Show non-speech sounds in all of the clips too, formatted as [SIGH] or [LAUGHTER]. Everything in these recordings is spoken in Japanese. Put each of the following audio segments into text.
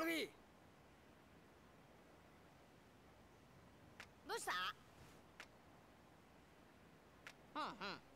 黒木どうした？うんうん。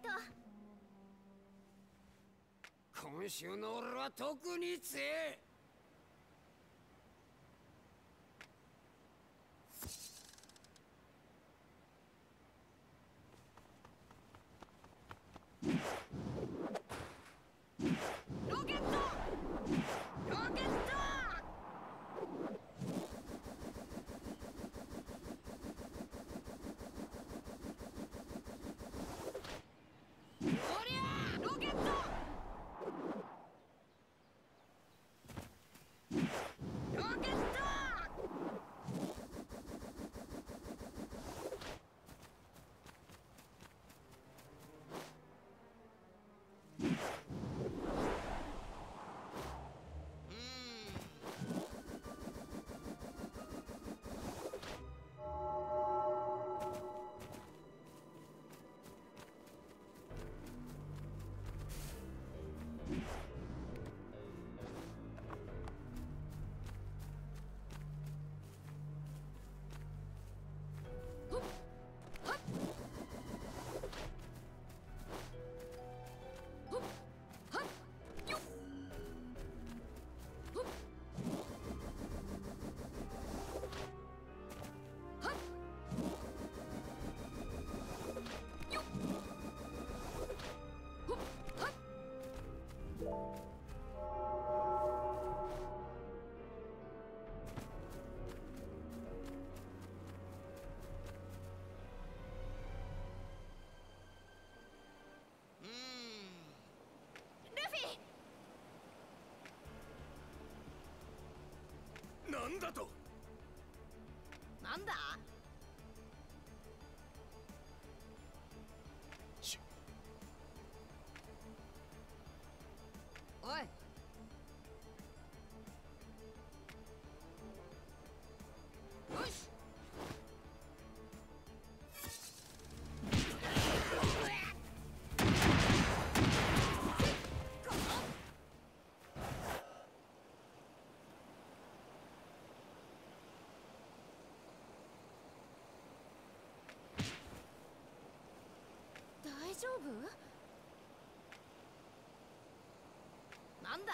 とう。今週の俺は特に強えなんだと。なんだ？おい。丈夫？なんだ？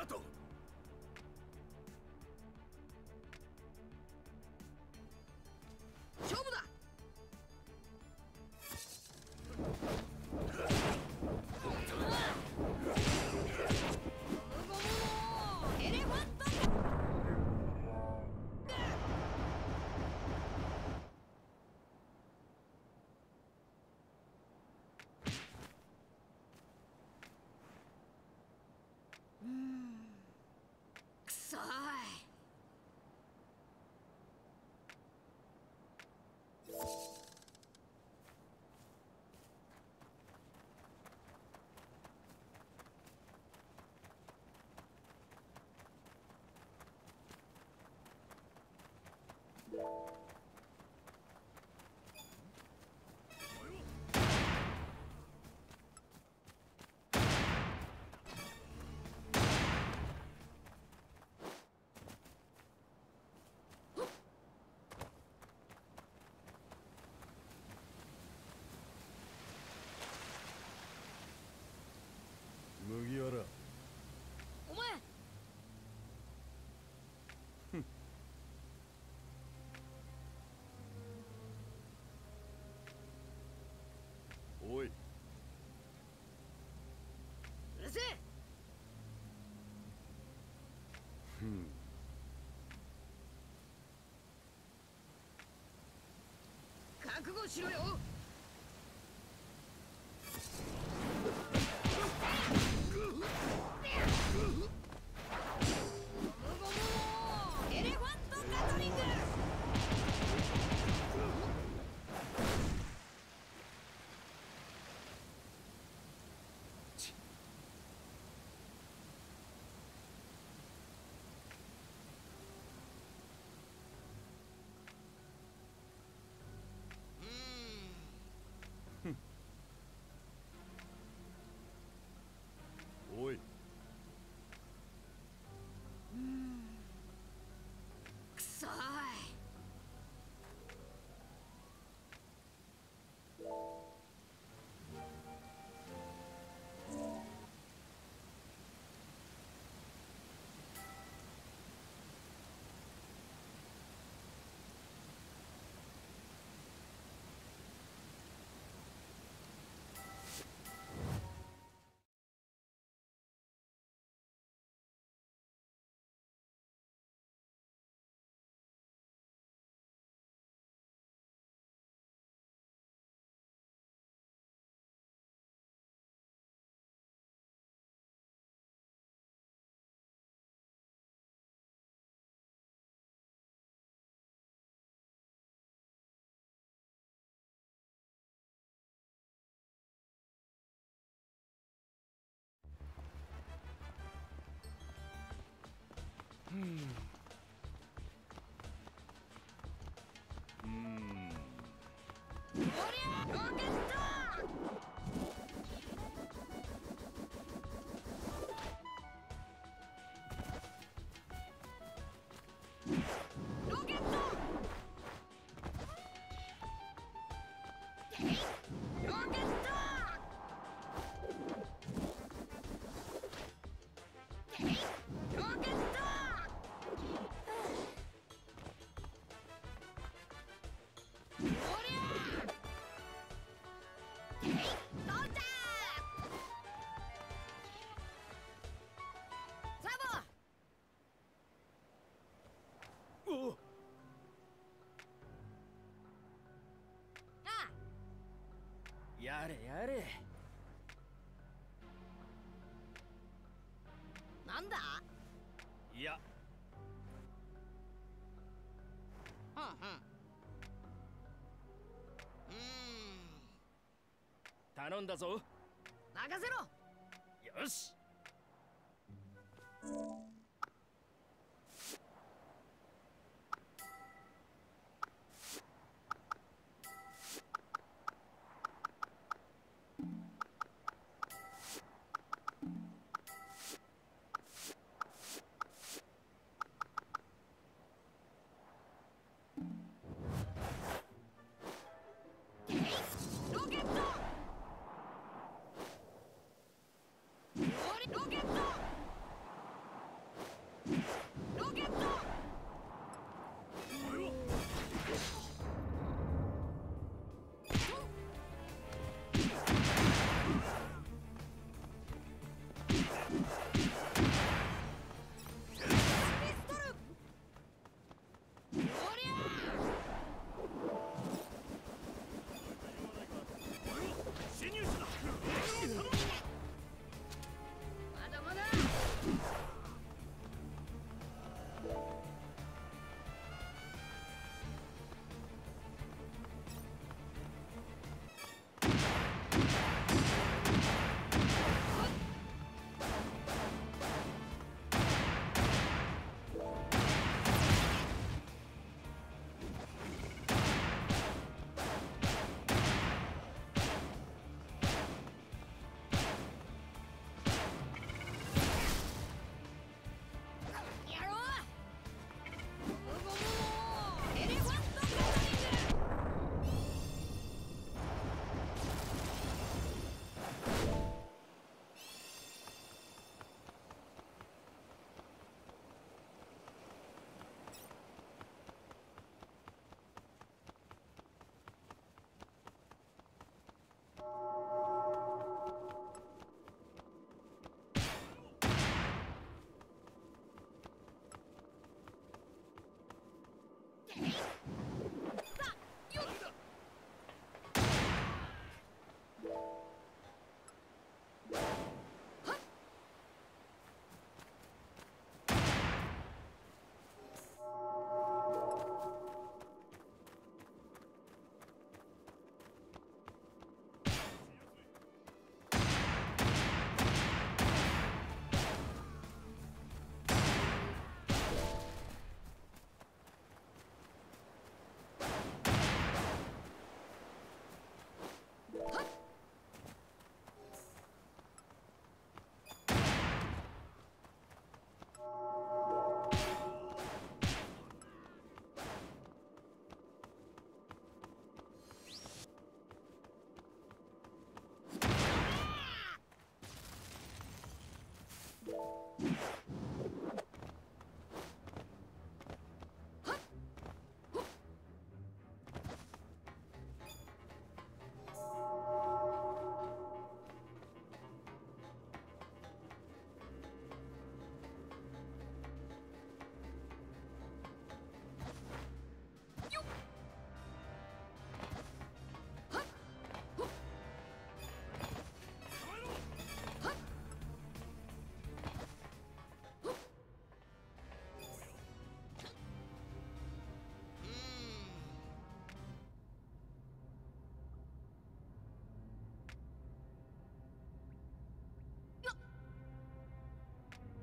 だと。おい。うるせえ。ふん。覚悟しろよ。くさい Hmm. やれやれ。なんだ？いや。うんうんん。頼んだぞ。任せろ。よし。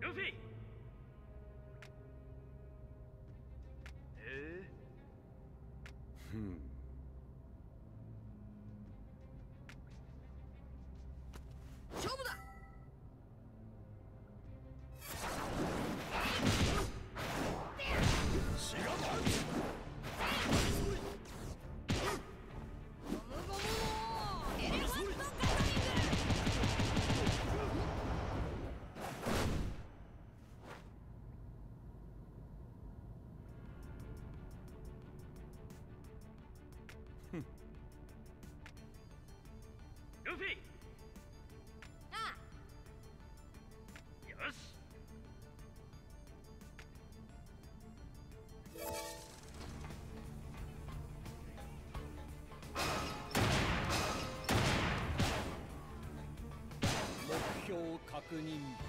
ルフィ。ええ、ん。確認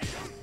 Shut up!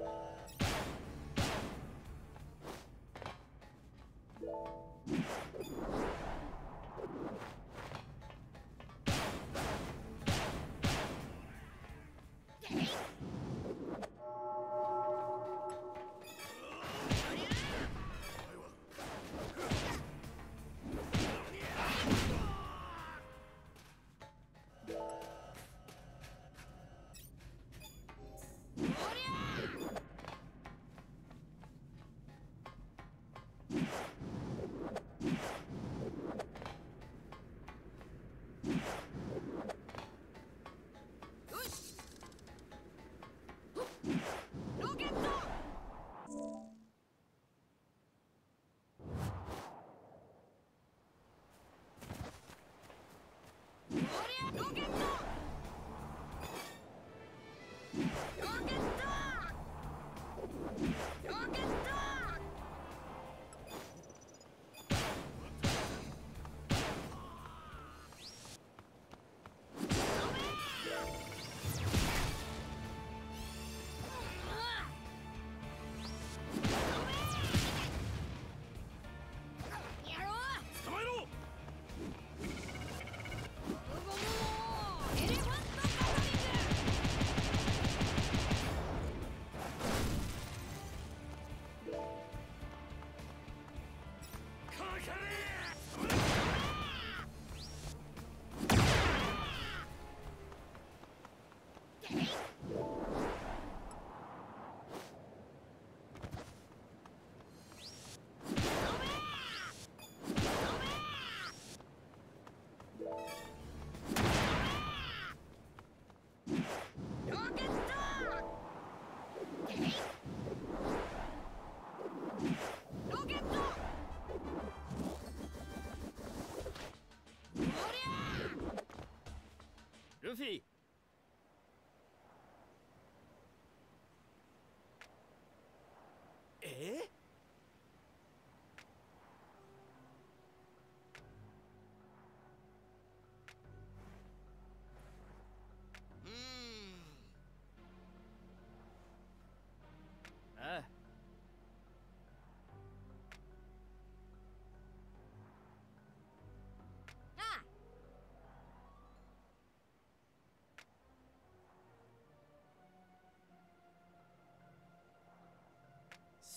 Yeah. Go get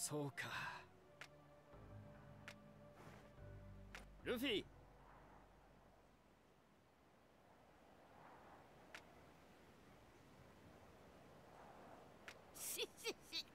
そうか。ルフィ。ししし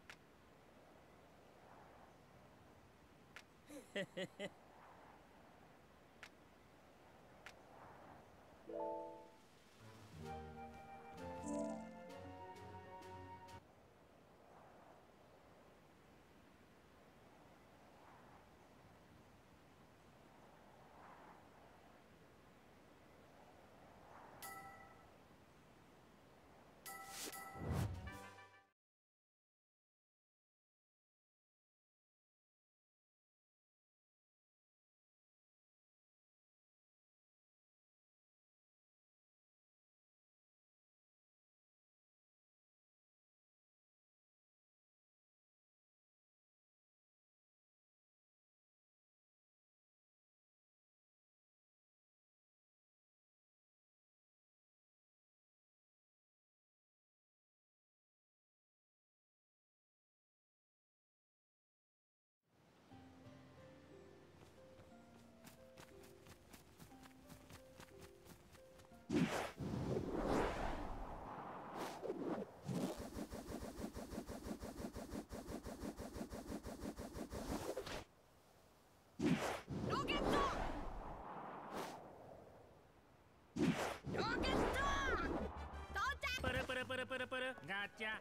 っちゃ。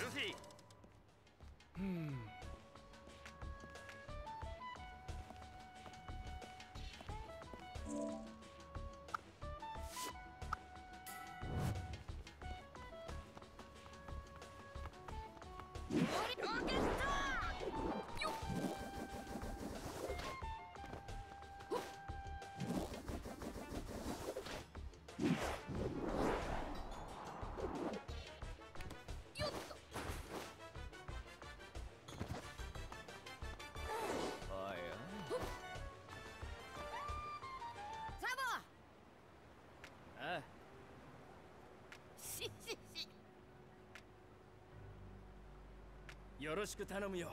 ルフィ。よろしく頼むよ。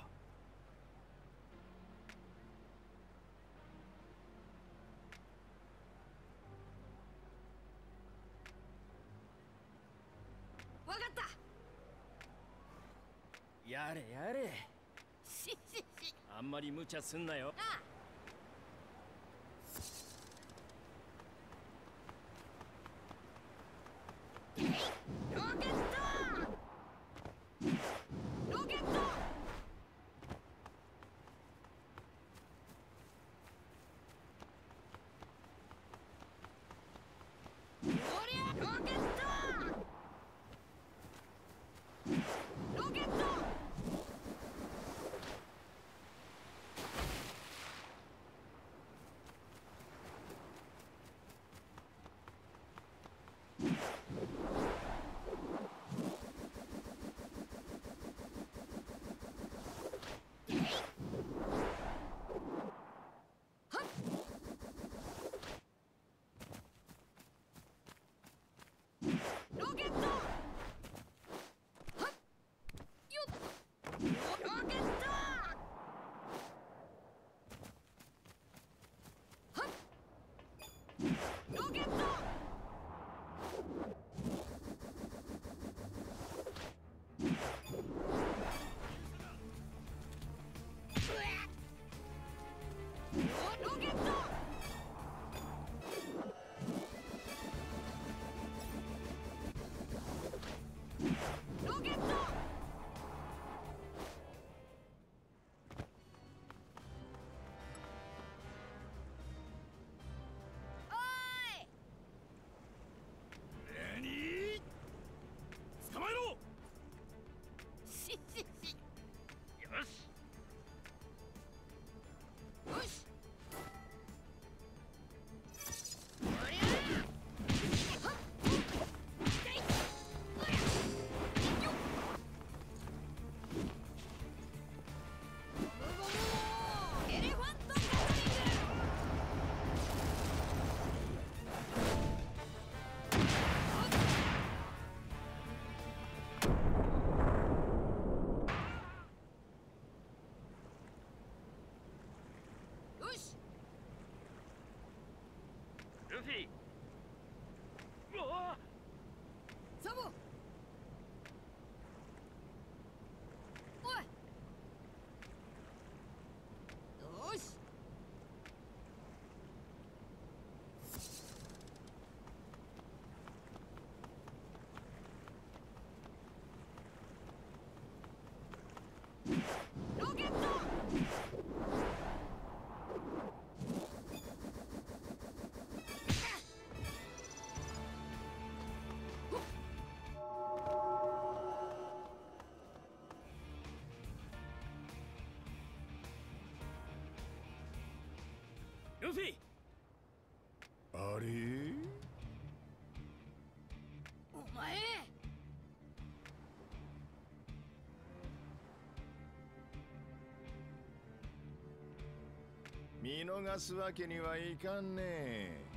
わかった。やれやれ。[LAUGHS] ししし。あんまり無茶すんなよ見逃すわけにはいかんねえ。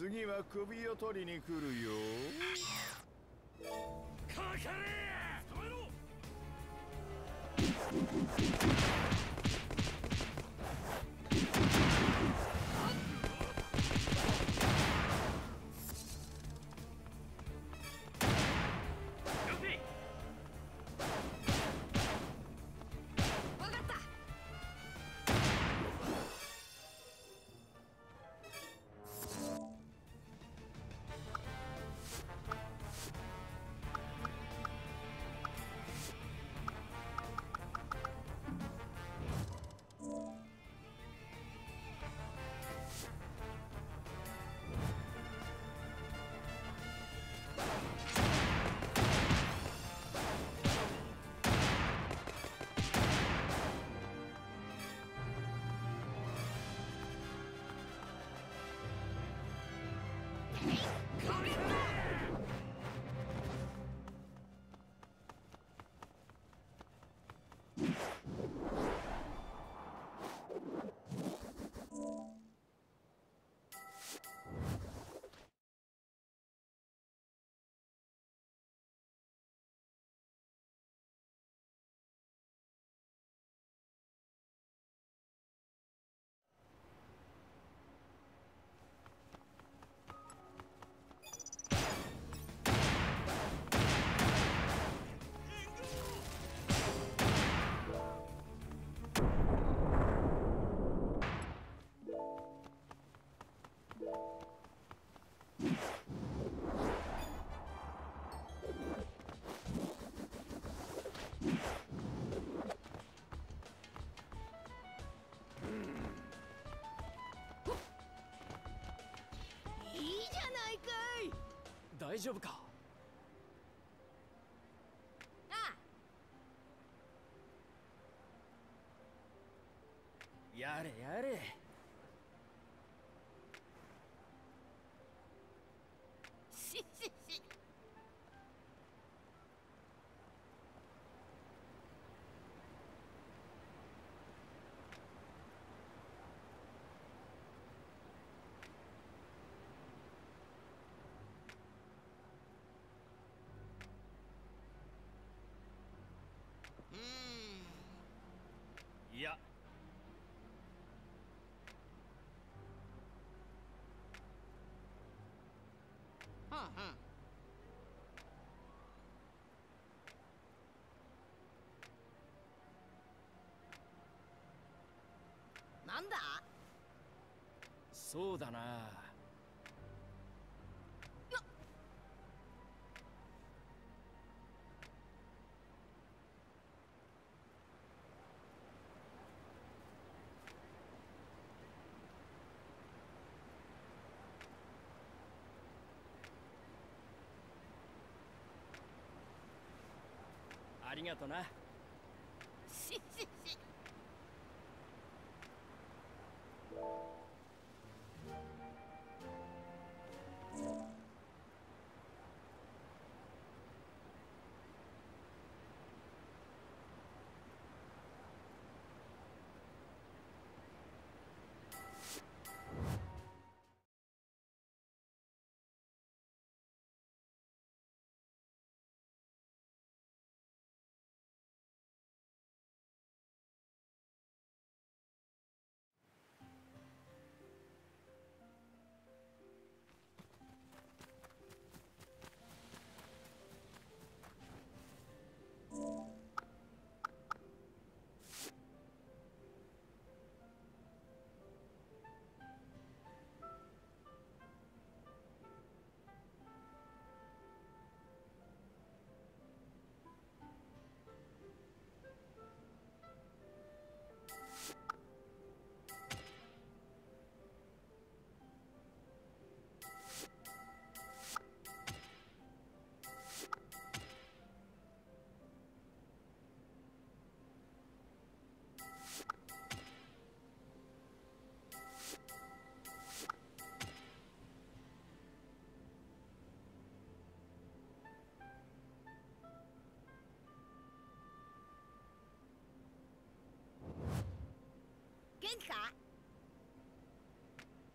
次は首を取りに来るよ。かかれ大丈夫か？ああ。やれやれ。んだ？そうだな。ありがとな。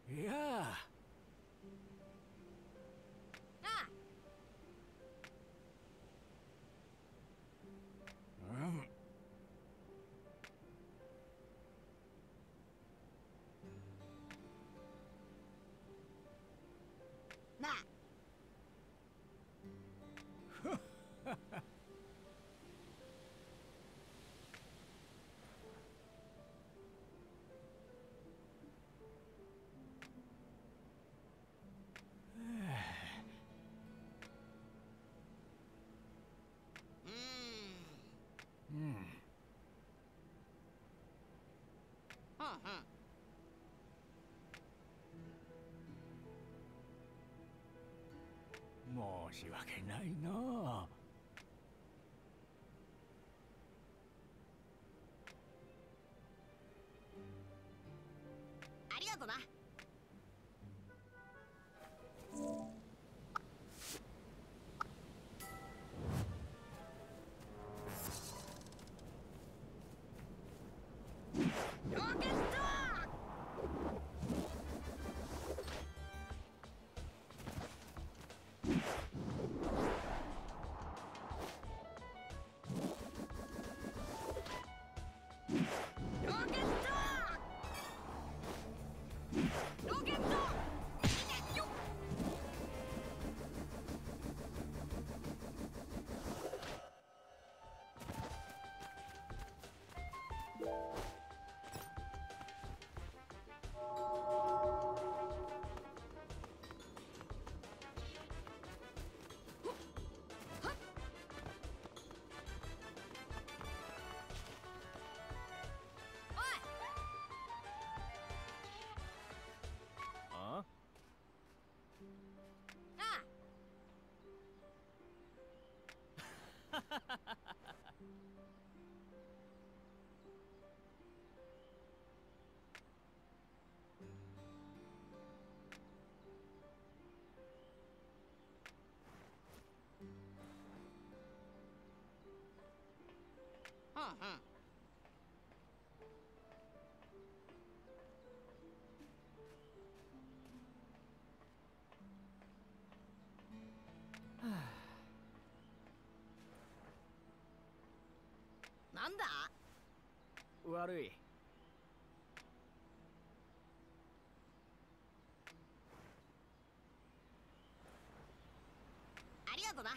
Yeah. し訳ないなあうん。うんなんだ？悪い。ありがとな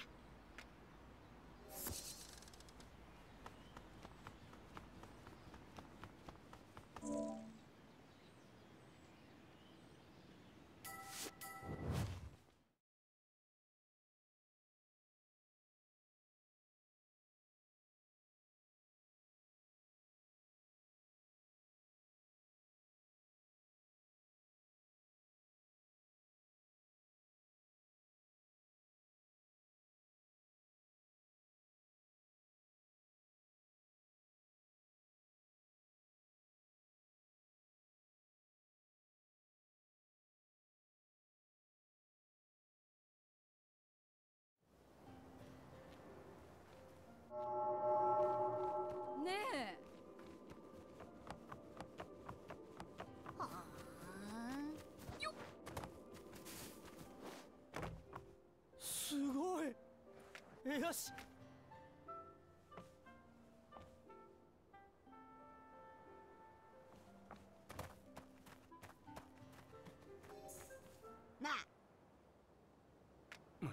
よし。なあ。わ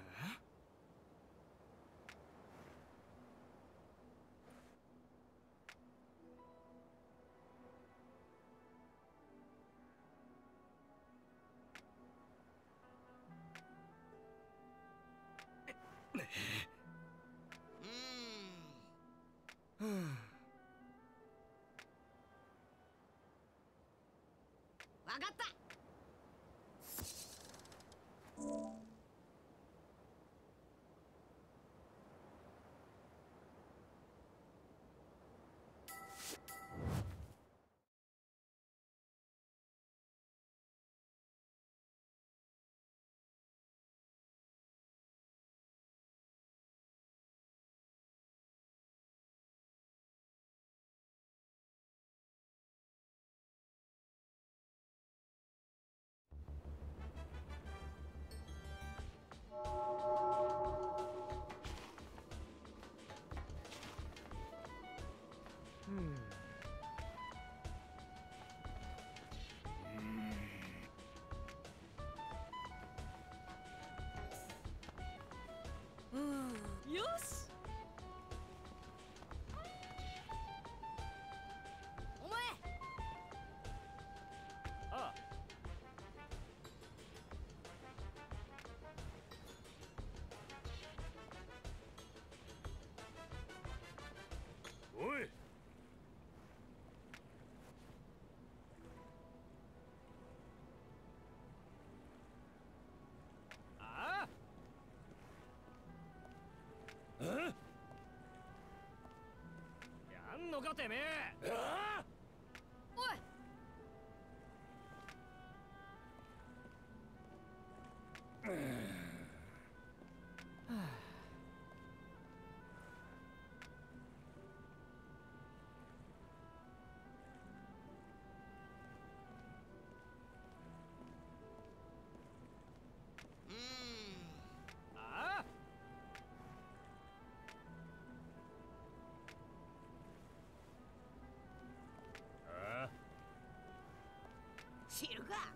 うん。よし。のかてめえ。知るか。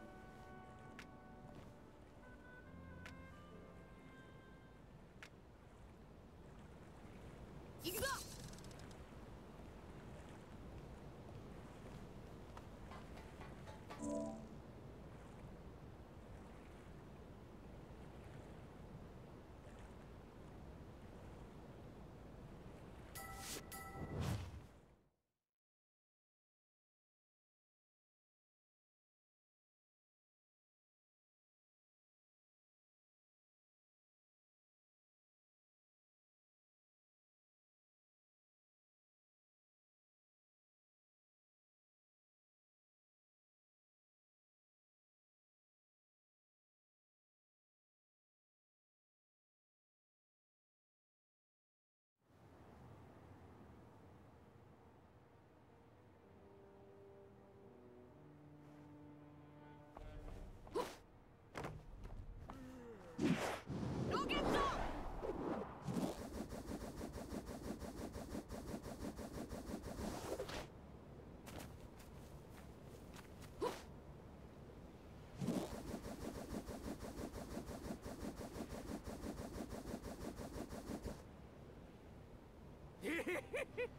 Hehehehe [LAUGHS]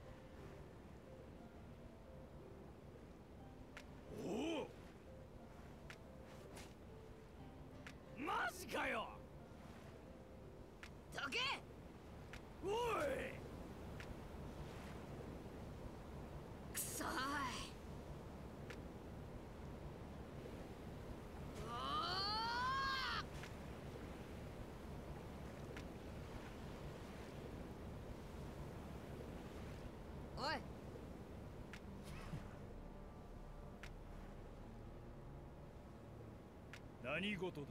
何事だ？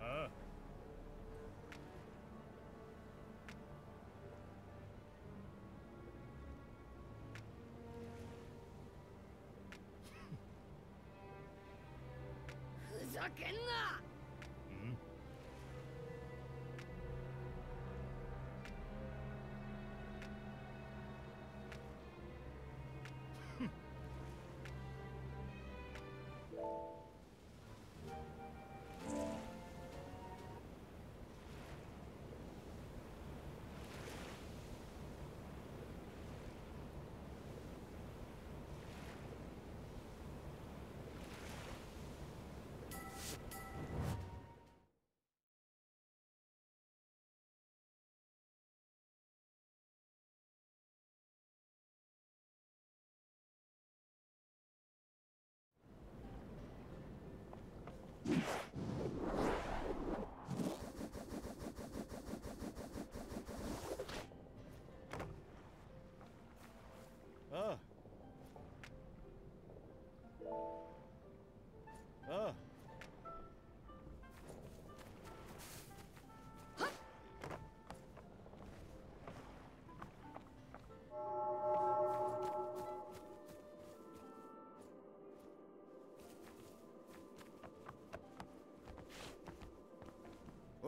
ああ。ふざけんな！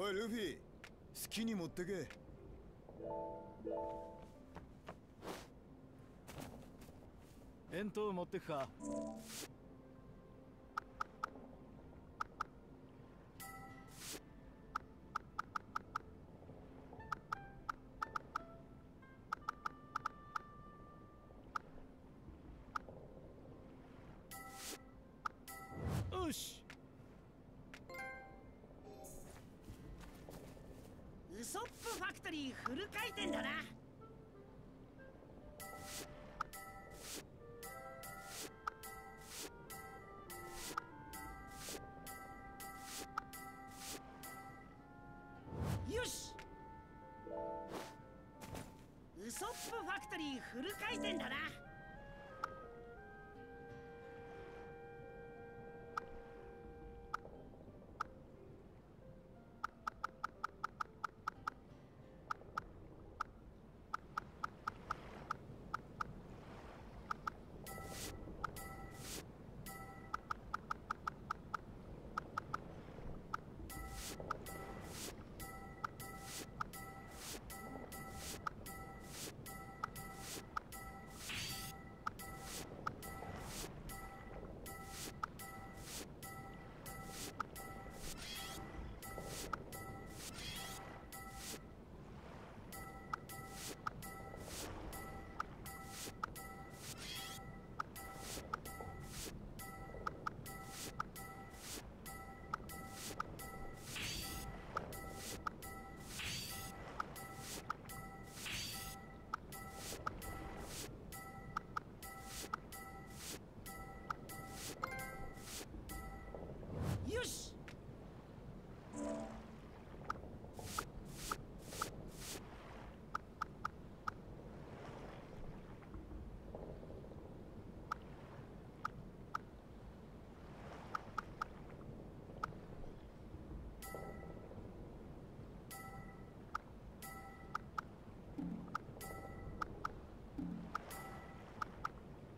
おいルフィ。好きに持ってけ。弁当持ってくか。フル回転だ。